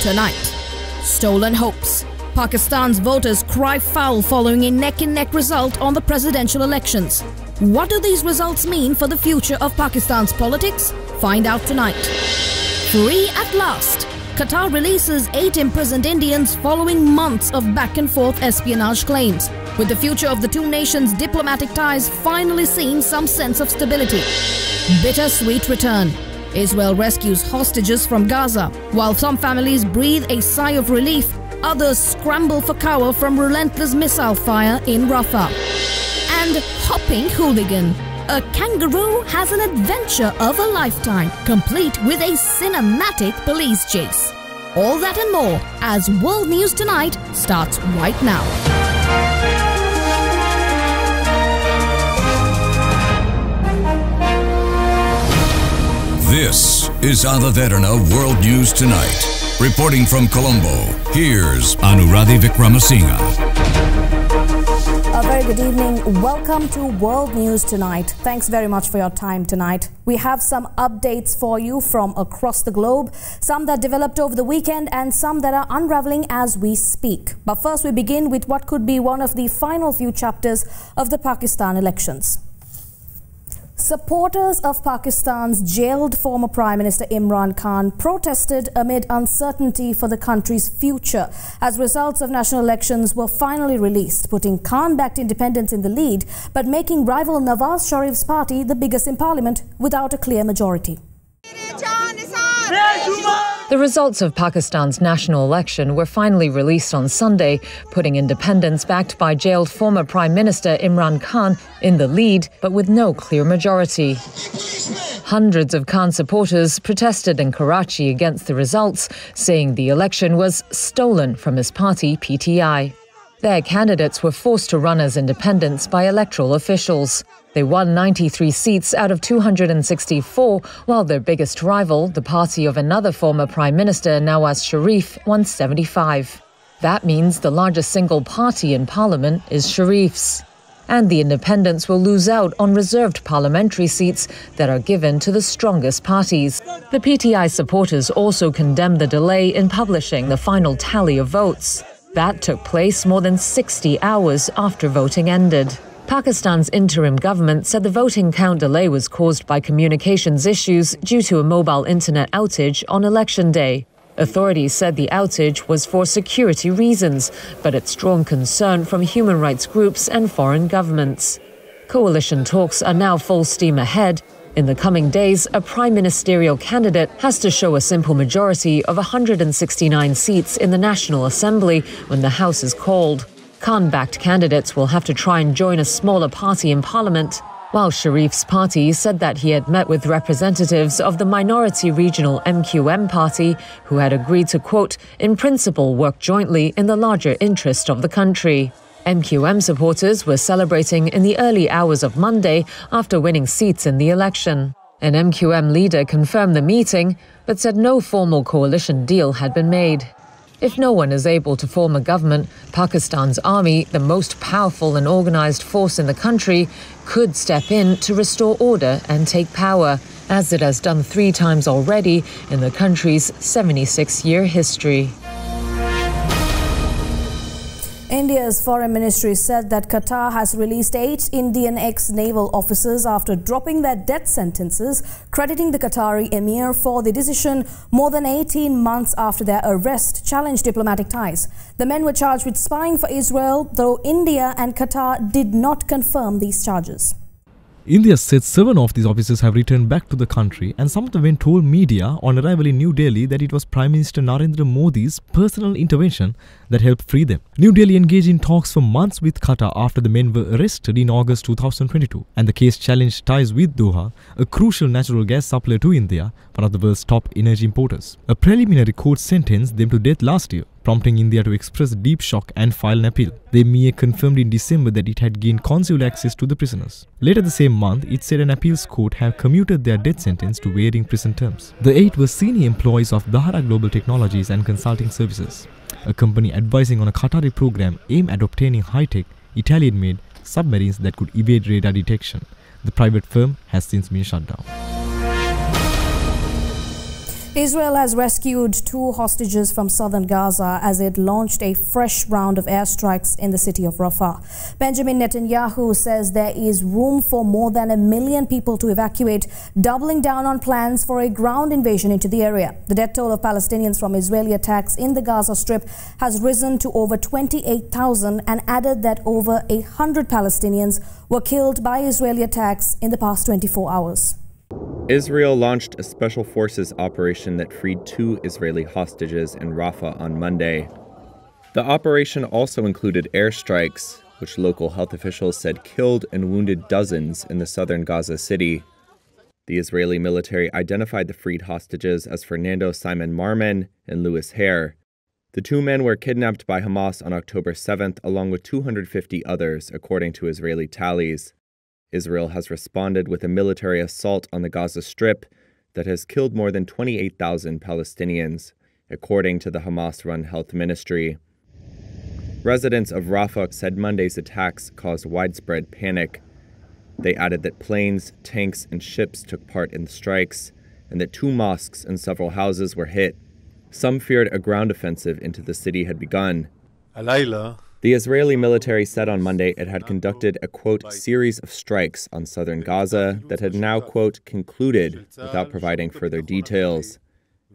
tonight. Stolen hopes. Pakistan's voters cry foul following a neck and neck result on the presidential elections. What do these results mean for the future of Pakistan's politics? Find out tonight. Free at last. Qatar releases eight imprisoned Indians following months of back and forth espionage claims, with the future of the two nations' diplomatic ties finally seeing some sense of stability. Bittersweet return. Israel rescues hostages from Gaza. While some families breathe a sigh of relief, others scramble for cover from relentless missile fire in Rafah. And hopping hooligan. A kangaroo has an adventure of a lifetime, complete with a cinematic police chase. All that and more as World News Tonight starts right now. This is Ada Derana World News Tonight. Reporting from Colombo, here's Anuradhi Vikramasinghe. A very good evening. Welcome to World News Tonight. Thanks very much for your time tonight. We have some updates for you from across the globe, some that developed over the weekend and some that are unraveling as we speak. But first, we begin with what could be one of the final few chapters of the Pakistan elections. Supporters of Pakistan's jailed former Prime Minister Imran Khan protested amid uncertainty for the country's future as results of national elections were finally released, putting Khan-backed independents in the lead but making rival Nawaz Sharif's party the biggest in parliament without a clear majority. The results of Pakistan's national election were finally released on Sunday, putting independents backed by jailed former Prime Minister Imran Khan in the lead, but with no clear majority. Hundreds of Khan supporters protested in Karachi against the results, saying the election was stolen from his party, PTI. Their candidates were forced to run as independents by electoral officials. They won 93 seats out of 264, while their biggest rival, the party of another former Prime Minister Nawaz Sharif, won 75. That means the largest single party in parliament is Sharif's. And the independents will lose out on reserved parliamentary seats that are given to the strongest parties. The PTI supporters also condemned the delay in publishing the final tally of votes. That took place more than 60 hours after voting ended. Pakistan's interim government said the voting count delay was caused by communications issues due to a mobile internet outage on election day. Authorities said the outage was for security reasons, but it's drawn concern from human rights groups and foreign governments. Coalition talks are now full steam ahead. In the coming days, a prime ministerial candidate has to show a simple majority of 169 seats in the National Assembly when the House is called. Khan backed candidates will have to try and join a smaller party in parliament, while Sharif's party said that he had met with representatives of the minority regional MQM party who had agreed to, quote, in principle work jointly in the larger interest of the country. MQM supporters were celebrating in the early hours of Monday after winning seats in the election. An MQM leader confirmed the meeting, but said no formal coalition deal had been made. If no one is able to form a government, Pakistan's army, the most powerful and organized force in the country, could step in to restore order and take power, as it has done three times already in the country's 76 year history. India's foreign ministry said that Qatar has released eight Indian ex-naval officers after dropping their death sentences, crediting the Qatari emir for the decision more than 18 months after their arrest challenged diplomatic ties. The men were charged with spying for Israel, though India and Qatar did not confirm these charges. India said seven of these officers have returned back to the country, and some of the men told media on arrival in New Delhi that it was Prime Minister Narendra Modi's personal intervention that helped free them. New Delhi engaged in talks for months with Qatar after the men were arrested in August 2022, and the case challenged ties with Doha, a crucial natural gas supplier to India, one of the world's top energy importers. A preliminary court sentenced them to death last year prompting India to express deep shock and file an appeal. The MEA confirmed in December that it had gained consular access to the prisoners. Later the same month, it said an appeals court had commuted their death sentence to varying prison terms. The eight were senior employees of Dahra Global Technologies and Consulting Services, a company advising on a Qatari program aimed at obtaining high-tech, Italian-made submarines that could evade radar detection. The private firm has since been shut down. Israel has rescued two hostages from southern Gaza as it launched a fresh round of airstrikes in the city of Rafah. Benjamin Netanyahu says there is room for more than a million people to evacuate, doubling down on plans for a ground invasion into the area. The death toll of Palestinians from Israeli attacks in the Gaza Strip has risen to over 28,000 and added that over 100 Palestinians were killed by Israeli attacks in the past 24 hours. Israel launched a special forces operation that freed two Israeli hostages in Rafah on Monday. The operation also included airstrikes, which local health officials said killed and wounded dozens in the southern Gaza city. The Israeli military identified the freed hostages as Fernando Simon Marman and Louis Har. The two men were kidnapped by Hamas on October 7th, along with 250 others, according to Israeli tallies. Israel has responded with a military assault on the Gaza Strip that has killed more than 28,000 Palestinians, according to the Hamas run health ministry. Residents of Rafah said Monday's attacks caused widespread panic. They added that planes, tanks, and ships took part in the strikes, and that two mosques and several houses were hit. Some feared a ground offensive into the city had begun. The Israeli military said on Monday it had conducted a quote series of strikes on southern Gaza that had now quote concluded without providing further details.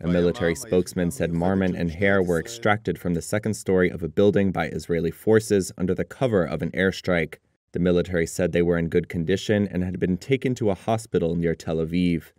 A military spokesman said Marman and Har were extracted from the second story of a building by Israeli forces under the cover of an airstrike. The military said they were in good condition and had been taken to a hospital near Tel Aviv.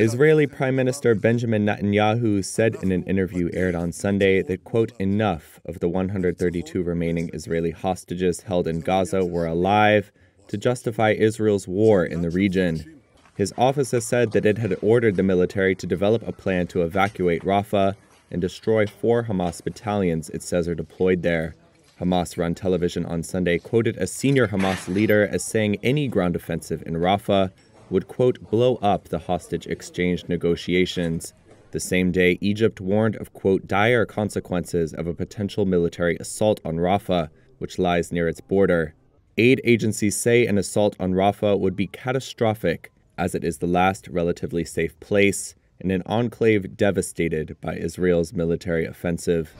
Israeli Prime Minister Benjamin Netanyahu said in an interview aired on Sunday that, quote, enough of the 132 remaining Israeli hostages held in Gaza were alive to justify Israel's war in the region. His office has said that it had ordered the military to develop a plan to evacuate Rafah and destroy four Hamas battalions it says are deployed there. Hamas run television on Sunday quoted a senior Hamas leader as saying any ground offensive in Rafah would, quote, blow up the hostage exchange negotiations. The same day, Egypt warned of, quote, dire consequences of a potential military assault on Rafah, which lies near its border. Aid agencies say an assault on Rafah would be catastrophic, as it is the last relatively safe place in an enclave devastated by Israel's military offensive.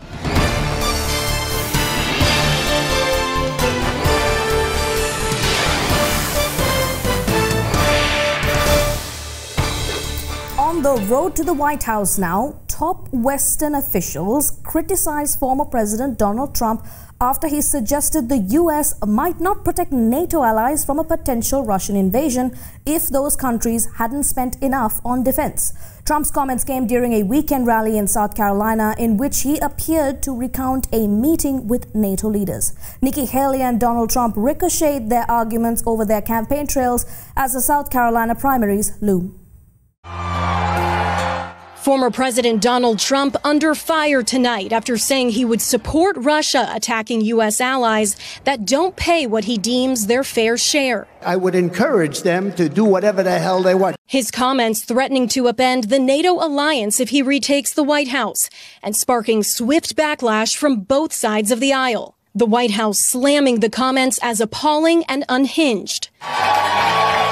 On the road to the White House now, top Western officials criticized former President Donald Trump after he suggested the US might not protect NATO allies from a potential Russian invasion if those countries hadn't spent enough on defense. Trump's comments came during a weekend rally in South Carolina in which he appeared to recount a meeting with NATO leaders. Nikki Haley and Donald Trump ricocheted their arguments over their campaign trails as the South Carolina primaries loom. Former President Donald Trump under fire tonight after saying he would support Russia attacking U.S. allies that don't pay what he deems their fair share. I would encourage them to do whatever the hell they want. His comments threatening to upend the NATO alliance if he retakes the White House and sparking swift backlash from both sides of the aisle. The White House slamming the comments as appalling and unhinged.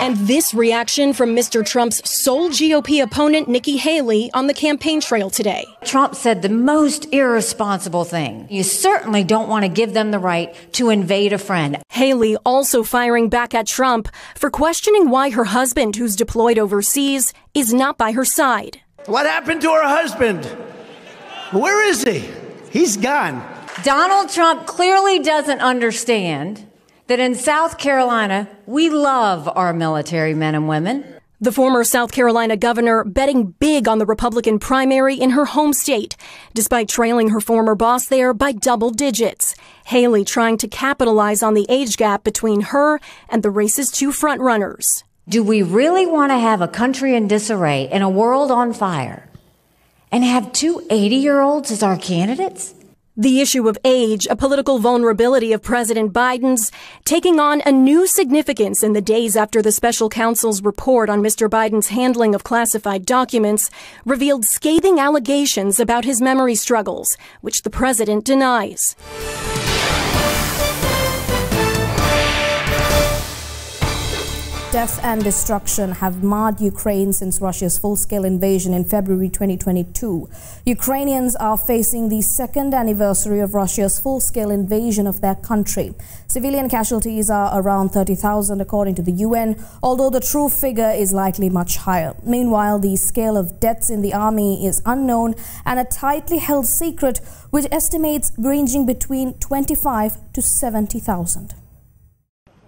And this reaction from Mr. Trump's sole GOP opponent, Nikki Haley, on the campaign trail today. Trump said the most irresponsible thing. You certainly don't want to give them the right to invade a friend. Haley also firing back at Trump for questioning why her husband, who's deployed overseas, is not by her side. What happened to her husband? Where is he? He's gone. Donald Trump clearly doesn't understand that in South Carolina, we love our military men and women. The former South Carolina governor betting big on the Republican primary in her home state, despite trailing her former boss there by double digits. Haley trying to capitalize on the age gap between her and the race's two frontrunners. Do we really want to have a country in disarray and a world on fire and have two 80 year olds as our candidates? The issue of age, a political vulnerability of President Biden's, taking on a new significance in the days after the special counsel's report on Mr. Biden's handling of classified documents revealed scathing allegations about his memory struggles, which the president denies. Death and destruction have marred Ukraine since Russia's full-scale invasion in February 2022. Ukrainians are facing the second anniversary of Russia's full-scale invasion of their country. Civilian casualties are around 30,000 according to the UN, although the true figure is likely much higher. Meanwhile, the scale of deaths in the army is unknown and a tightly held secret which estimates ranging between 25 to 70,000.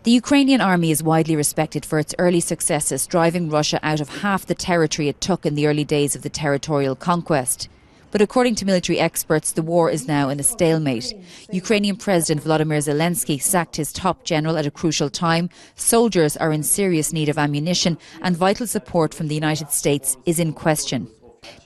The Ukrainian army is widely respected for its early successes, driving Russia out of half the territory it took in the early days of the territorial conquest. But according to military experts, the war is now in a stalemate. Ukrainian President Volodymyr Zelensky sacked his top general at a crucial time. Soldiers are in serious need of ammunition, and vital support from the United States is in question.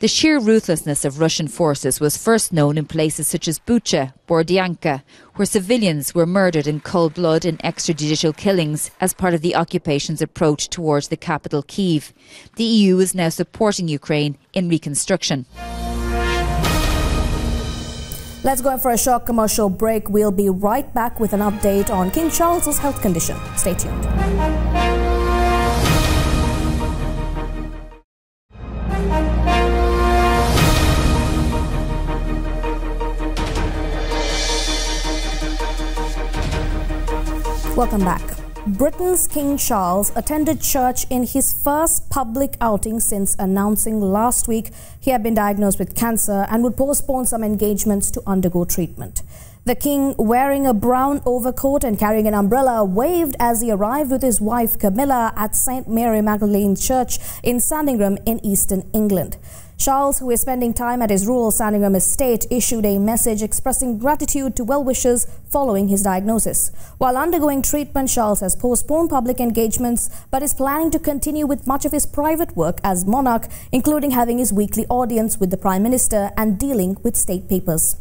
The sheer ruthlessness of Russian forces was first known in places such as Bucha, Borodyanka, where civilians were murdered in cold blood in extrajudicial killings as part of the occupation's approach towards the capital Kiev. The EU is now supporting Ukraine in reconstruction. Let's go in for a short commercial break. We'll be right back with an update on King Charles's health condition. Stay tuned. Welcome back. Britain's King Charles attended church in his first public outing since announcing last week he had been diagnosed with cancer and would postpone some engagements to undergo treatment. The king, wearing a brown overcoat and carrying an umbrella, waved as he arrived with his wife Camilla at St. Mary Magdalene Church in Sandringham in eastern England. Charles, who is spending time at his rural Sandringham estate, issued a message expressing gratitude to well-wishers following his diagnosis. While undergoing treatment, Charles has postponed public engagements but is planning to continue with much of his private work as monarch, including having his weekly audience with the Prime Minister and dealing with state papers.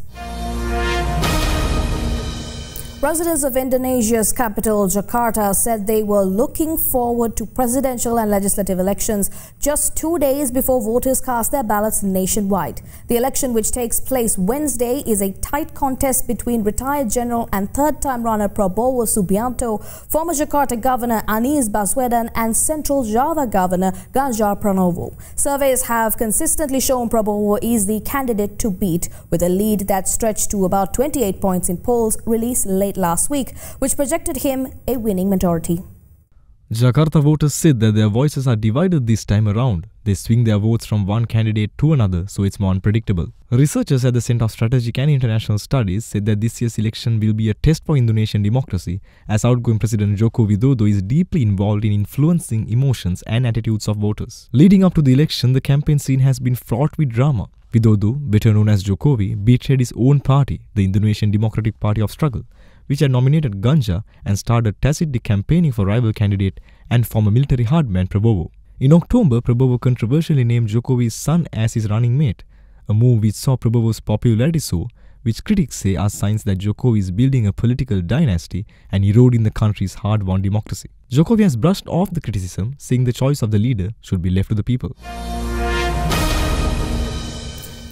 Residents of Indonesia's capital, Jakarta, said they were looking forward to presidential and legislative elections just two days before voters cast their ballots nationwide. The election, which takes place Wednesday, is a tight contest between retired general and third-time runner Prabowo Subianto, former Jakarta governor Anies Baswedan, and Central Java governor Ganjar Pranowo. Surveys have consistently shown Prabowo is the candidate to beat, with a lead that stretched to about 28 points in polls released late last week, which projected him a winning majority. Jakarta voters said that their voices are divided this time around. They swing their votes from one candidate to another, so it's more unpredictable. Researchers at the Center of Strategic and International Studies said that this year's election will be a test for Indonesian democracy, as outgoing President Joko Widodo is deeply involved in influencing emotions and attitudes of voters. Leading up to the election, the campaign scene has been fraught with drama. Widodo, better known as Jokowi, betrayed his own party, the Indonesian Democratic Party of Struggle, which had nominated Ganjar and started tacitly campaigning for rival candidate and former military hardman Prabowo. In October, Prabowo controversially named Jokowi's son as his running mate, a move which saw Prabowo's popularity soar, which critics say are signs that Jokowi is building a political dynasty and eroding the country's hard-won democracy. Jokowi has brushed off the criticism, saying the choice of the leader should be left to the people.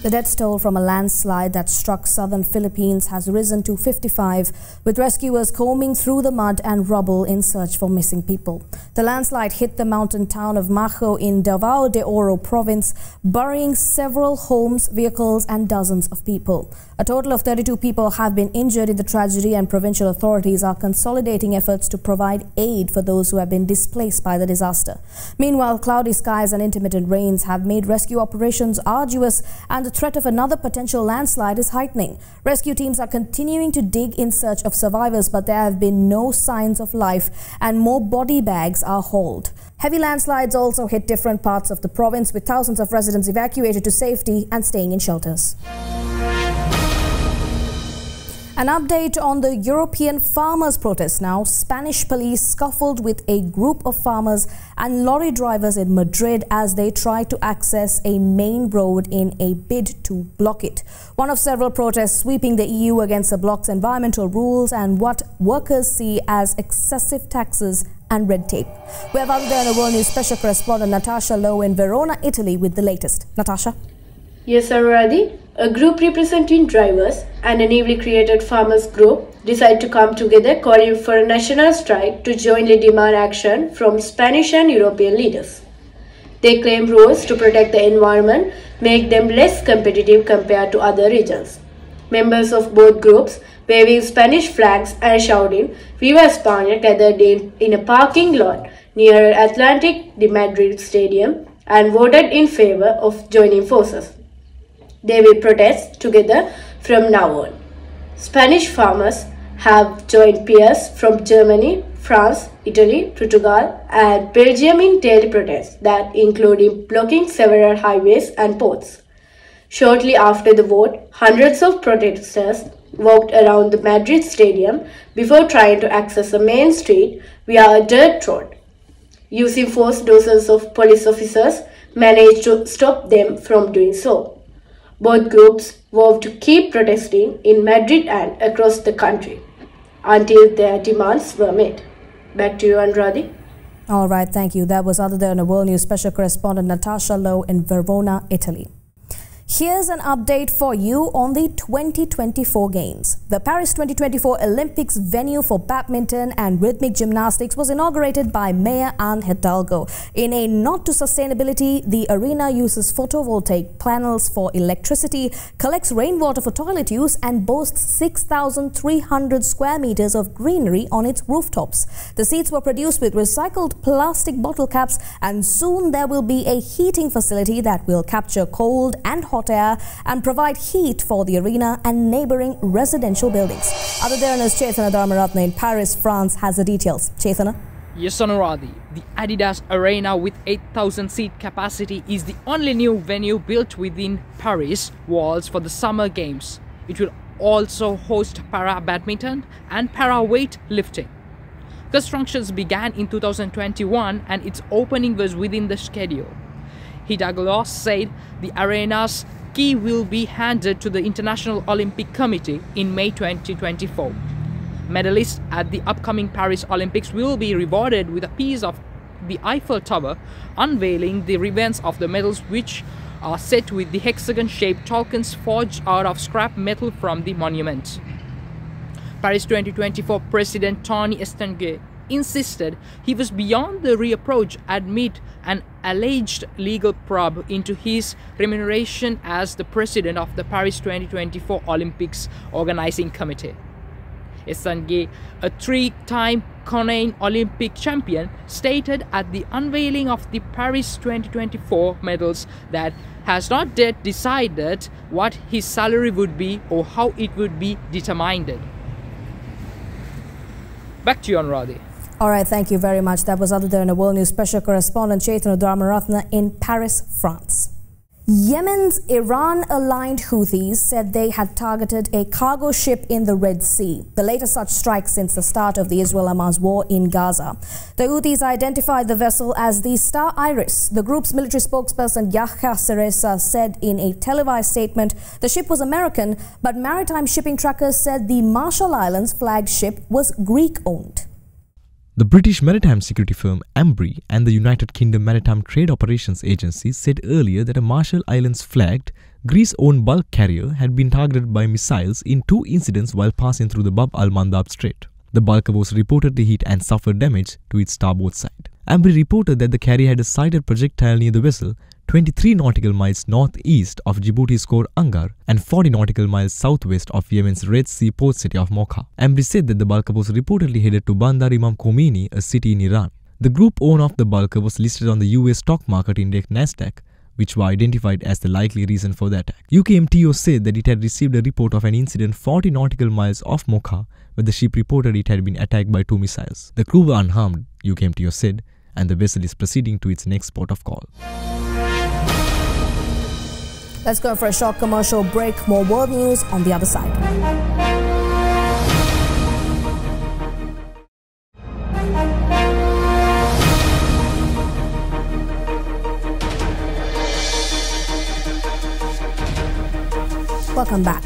The death toll from a landslide that struck southern Philippines has risen to 55, with rescuers combing through the mud and rubble in search for missing people. The landslide hit the mountain town of Majo in Davao de Oro province, burying several homes, vehicles and dozens of people. A total of 32 people have been injured in the tragedy and provincial authorities are consolidating efforts to provide aid for those who have been displaced by the disaster. Meanwhile, cloudy skies and intermittent rains have made rescue operations arduous and the threat of another potential landslide is heightening. Rescue teams are continuing to dig in search of survivors, but there have been no signs of life and more body bags are hauled. Heavy landslides also hit different parts of the province with thousands of residents evacuated to safety and staying in shelters. An update on the European farmers' protest now. Spanish police scuffled with a group of farmers and lorry drivers in Madrid as they tried to access a main road in a bid to block it. One of several protests sweeping the EU against the bloc's environmental rules and what workers see as excessive taxes and red tape. We have Other World News special correspondent Natasha Lowe in Verona, Italy with the latest. Natasha? Yes, Anuradhi. A group representing drivers and a newly created farmers group decide to come together calling for a national strike to jointly demand action from Spanish and European leaders. They claim rules to protect the environment make them less competitive compared to other regions. Members of both groups, waving Spanish flags and shouting Viva España, gathered in, in a parking lot near Atlético de Madrid Stadium and voted in favor of joining forces. They will protest together from now on. Spanish farmers have joined peers from Germany, France, Italy, Portugal, and Belgium in daily protests that including blocking several highways and ports. Shortly after the vote, hundreds of protesters walked around the Madrid stadium before trying to access the main street via a dirt road. Using force, dozens of police officers managed to stop them from doing so. Both groups vowed to keep protesting in Madrid and across the country until their demands were met. Back to you, Anuradhi. All right, thank you. That was Ada Derana World News Special Correspondent Natasha Lowe in Verona, Italy. Here's an update for you on the 2024 Games. The Paris 2024 Olympics venue for badminton and rhythmic gymnastics was inaugurated by Mayor Anne Hidalgo. In a nod to sustainability, the arena uses photovoltaic panels for electricity, collects rainwater for toilet use, and boasts 6,300 square meters of greenery on its rooftops. The seats were produced with recycled plastic bottle caps, and soon there will be a heating facility that will capture cold and hot hot air and provide heat for the arena and neighboring residential buildings. Ada Derana's, Chetana Dharmaratna in Paris, France has the details. Chetana? Yes, Anuradhi. The Adidas Arena with 8,000 seat capacity is the only new venue built within Paris walls for the Summer Games. It will also host para badminton and para weight lifting. Constructions began in 2021 and its opening was within the schedule. Hidalgo said the arena's key will be handed to the International Olympic Committee in May 2024. Medalists at the upcoming Paris Olympics will be rewarded with a piece of the Eiffel Tower, unveiling the ribbons of the medals which are set with the hexagon-shaped tokens forged out of scrap metal from the monument. Paris 2024 President Tony Estanguet insisted he was beyond the reapproach amid alleged legal probe into his remuneration as the president of the Paris 2024 Olympics Organizing Committee. Estanguet, a three-time Canadian Olympic champion, stated at the unveiling of the Paris 2024 medals that has not yet decided what his salary would be or how it would be determined. Back to you, Anuradhi. All right, thank you very much. That was Ada Derana World News Special Correspondent Chaitanya Dharmaratna in Paris, France. Yemen's Iran-aligned Houthis said they had targeted a cargo ship in the Red Sea, the latest such strike since the start of the Israel-Hamas war in Gaza. The Houthis identified the vessel as the Star Iris. The group's military spokesperson Yahya Seresa said in a televised statement the ship was American, but maritime shipping trackers said the Marshall Islands flagged ship was Greek-owned. The British maritime security firm Ambrey and the United Kingdom Maritime Trade Operations Agency said earlier that a Marshall Islands flagged Greece-owned bulk carrier had been targeted by missiles in two incidents while passing through the Bab al-Mandab Strait. The bulker was reportedly hit and suffered damage to its starboard side. Ambrey reported that the carrier had a sighted projectile near the vessel 23 nautical miles northeast of Djibouti's Khor Angar and 40 nautical miles southwest of Yemen's Red Sea port city of Mocha. Ambrey said that the bulker was reportedly headed to Bandar Imam Khomeini, a city in Iran. The group owner of the bulker was listed on the US stock market index Nasdaq, which were identified as the likely reason for the attack. UKMTO said that it had received a report of an incident 40 nautical miles off Mocha where the ship reported it had been attacked by two missiles. The crew were unharmed, UKMTO said, and the vessel is proceeding to its next port of call. Let's go for a short commercial break. More world news on the other side. Welcome back.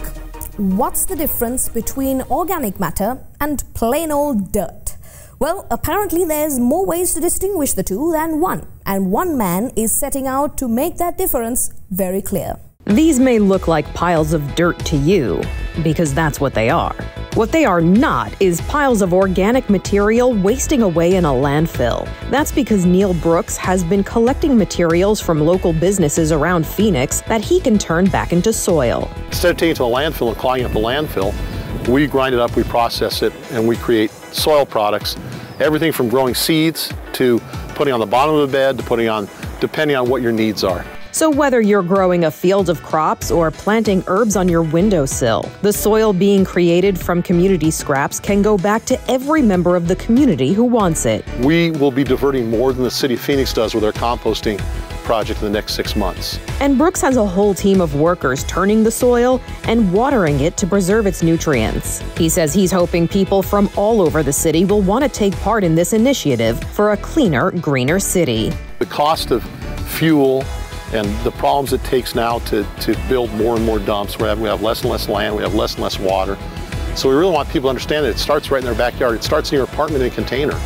What's the difference between organic matter and plain old dirt? Well, apparently there's more ways to distinguish the two than one, and one man is setting out to make that difference very clear. These may look like piles of dirt to you, because that's what they are. What they are not is piles of organic material wasting away in a landfill. That's because Neil Brooks has been collecting materials from local businesses around Phoenix that he can turn back into soil. Instead of taking it to the landfill and clogging up the landfill, we grind it up, we process it, and we create soil products. Everything from growing seeds to putting on the bottom of the bed to putting on, depending on what your needs are. So, whether you're growing a field of crops or planting herbs on your windowsill, the soil being created from community scraps can go back to every member of the community who wants it. We will be diverting more than the City of Phoenix does with our composting project in the next six months. And Brooks has a whole team of workers turning the soil and watering it to preserve its nutrients. He says he's hoping people from all over the city will want to take part in this initiative for a cleaner, greener city. The cost of fuel and the problems it takes now to, to build more and more dumps. We have, we have less and less land, we have less and less water. So we really want people to understand that it starts right in their backyard. It starts in your apartment in a container.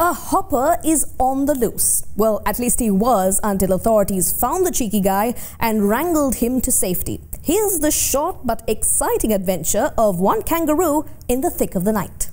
A hopper is on the loose. Well, at least he was until authorities found the cheeky guy and wrangled him to safety. Here's the short but exciting adventure of one kangaroo in the thick of the night.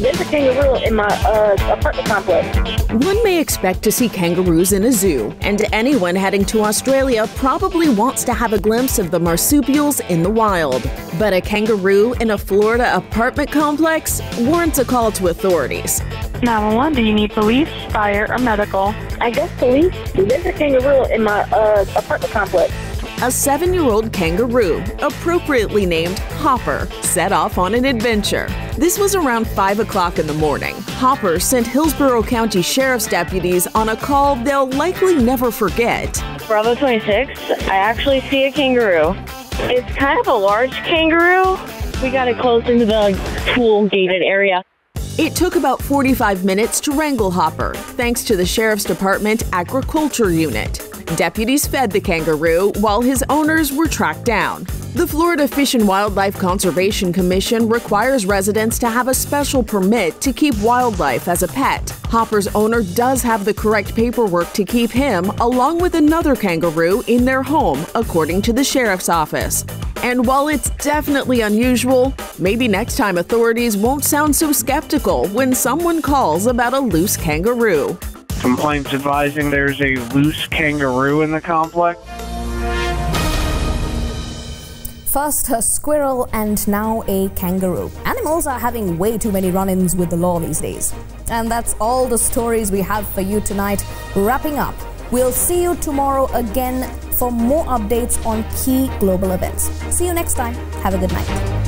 There's a kangaroo in my uh, apartment complex. One may expect to see kangaroos in a zoo, and anyone heading to Australia probably wants to have a glimpse of the marsupials in the wild. But a kangaroo in a Florida apartment complex warrants a call to authorities. 911, do you need police, fire, or medical? I guess police. There's a kangaroo in my uh, apartment complex. A seven year old kangaroo, appropriately named Hopper, set off on an adventure. This was around 5 o'clock in the morning. Hopper sent Hillsborough County Sheriff's deputies on a call they'll likely never forget. Bravo 26, I actually see a kangaroo. It's kind of a large kangaroo. We got it close into the pool gated area. It took about 45 minutes to wrangle Hopper, thanks to the Sheriff's Department Agriculture Unit. Deputies fed the kangaroo while his owners were tracked down. The Florida Fish and Wildlife Conservation Commission requires residents to have a special permit to keep wildlife as a pet. Hopper's owner does have the correct paperwork to keep him, along with another kangaroo, in their home, according to the sheriff's office. And while it's definitely unusual, maybe next time authorities won't sound so skeptical when someone calls about a loose kangaroo. Complaints advising there's a loose kangaroo in the complex. First a squirrel and now a kangaroo. Animals are having way too many run ins with the law these days. And that's all the stories we have for you tonight. Wrapping up, we'll see you tomorrow again for more updates on key global events. See you next time. Have a good night.